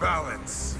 balance.